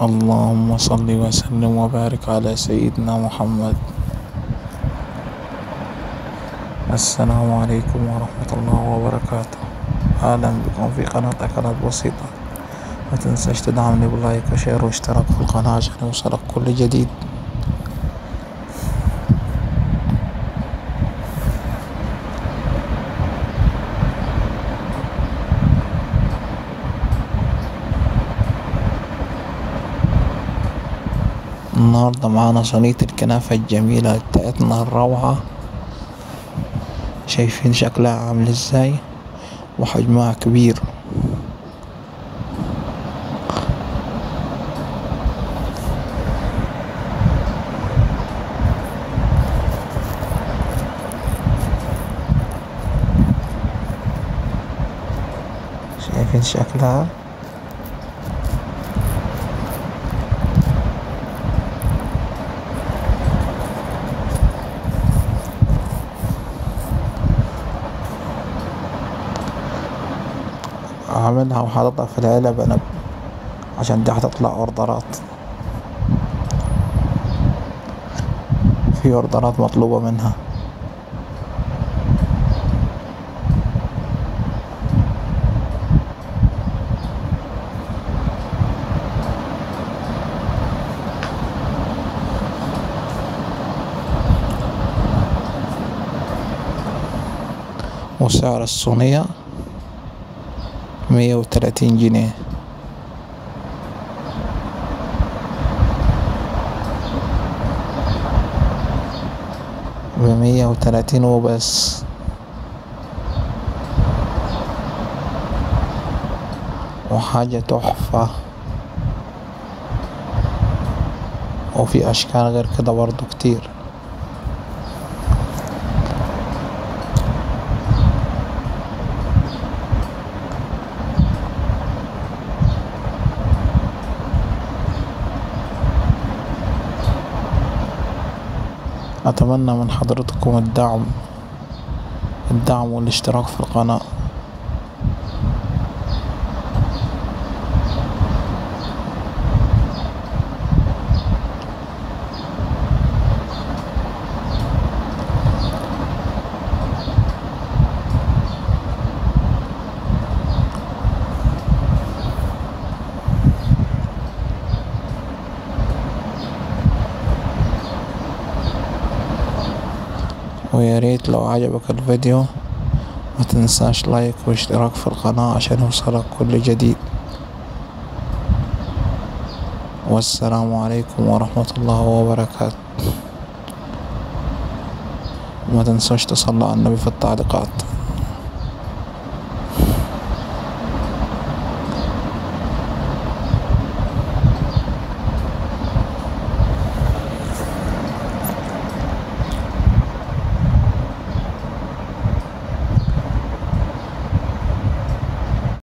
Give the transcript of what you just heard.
اللهم صل وسلم وبارك على سيدنا محمد. السلام عليكم ورحمة الله وبركاته. أهلا بكم في قناة أكلات بسيطة. ما تنساش تدعمني ب like و share واشتراك في القناة عشان يوصلك كل جديد. النهاردة معانا صينية الكنافة الجميلة بتاعتنا الروعة. شايفين شكلها عامل إزاي؟ وحجمها كبير. شايفين شكلها؟ هعملها وحاططها في العلب أنا عشان دي هتطلع أوردرات. في أوردرات مطلوبة منها. وسعر الصينية. مية وتلاتين جنيه. بمية وتلاتين وبس. وحاجة تحفة. وفي أشكال غير كده برضو كتير. أتمنى من حضرتكم الدعم الدعم والاشتراك في القناة. ويا ريت لو عجبك الفيديو ما تنساش لايك واشتراك في القناة عشان يوصلك كل جديد. والسلام عليكم ورحمة الله وبركاته. وما تنساش تصلوا على النبي في التعليقات.